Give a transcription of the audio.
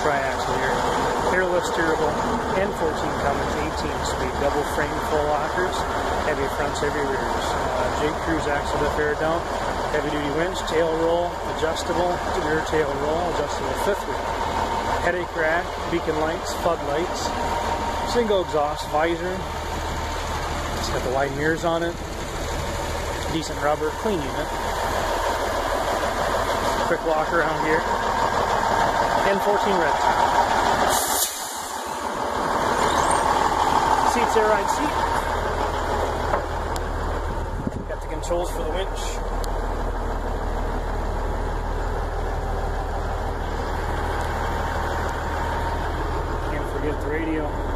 triaxle here. Airlift steerable, N14 Cummins, 18 speed, double frame full lockers, heavy fronts, heavy rears. Uh, J. Cruise axle to air down, heavy duty winch, tail roll, adjustable, rear tail roll, adjustable fifth wheel. Headache rack, beacon lights, floodlights, single exhaust visor. It's got the wide mirrors on it. Decent rubber, clean unit. Quick walk around here. 10 14 red. Seats air ride seat. Got the controls for the winch. Can't forget the radio.